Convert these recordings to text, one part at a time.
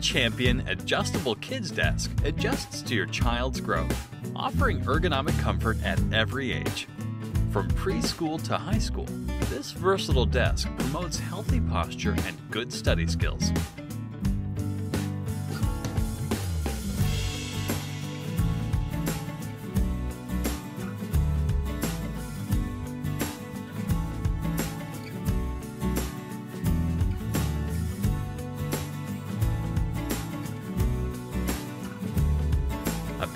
Champion Adjustable Kids Desk adjusts to your child's growth, offering ergonomic comfort at every age. From preschool to high school, this versatile desk promotes healthy posture and good study skills.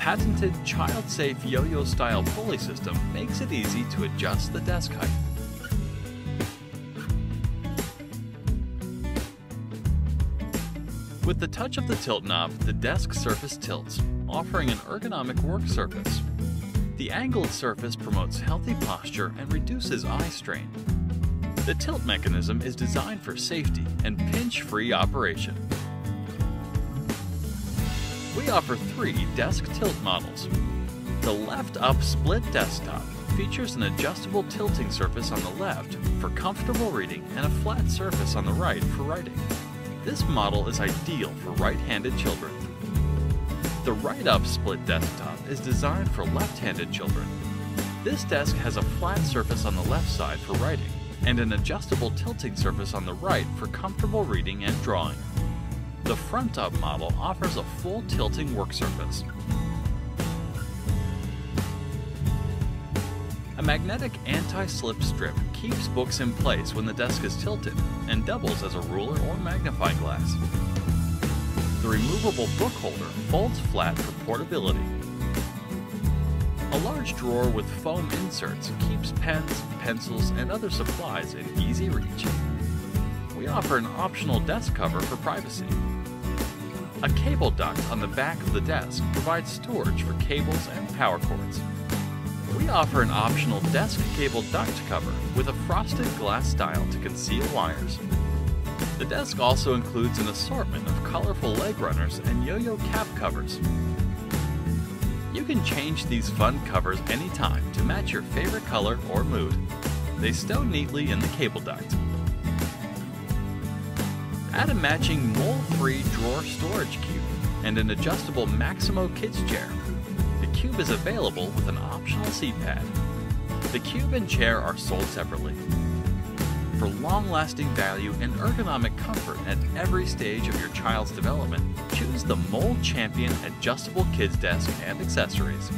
Patented child-safe yo-yo style pulley system makes it easy to adjust the desk height. With the touch of the tilt knob, the desk surface tilts, offering an ergonomic work surface. The angled surface promotes healthy posture and reduces eye strain. The tilt mechanism is designed for safety and pinch-free operation. We offer three desk tilt models. The left up split desktop features an adjustable tilting surface on the left for comfortable reading and a flat surface on the right for writing. This model is ideal for right-handed children. The right up split desktop is designed for left-handed children. This desk has a flat surface on the left side for writing and an adjustable tilting surface on the right for comfortable reading and drawing. The front up model offers a full tilting work surface. A magnetic anti-slip strip keeps books in place when the desk is tilted and doubles as a ruler or magnifying glass. The removable book holder folds flat for portability. A large drawer with foam inserts keeps pens, pencils, and other supplies in easy reach. We offer an optional desk cover for privacy. A cable duct on the back of the desk provides storage for cables and power cords. We offer an optional desk cable duct cover with a frosted glass style to conceal wires. The desk also includes an assortment of colorful leg runners and yo-yo cap covers. You can change these fun covers anytime to match your favorite color or mood. They stow neatly in the cable duct. Add a matching mold-free drawer storage cube and an adjustable Maximo Kids chair. The cube is available with an optional seat pad. The cube and chair are sold separately. For long-lasting value and ergonomic comfort at every stage of your child's development, choose the moll Champion Adjustable Kids Desk and Accessories.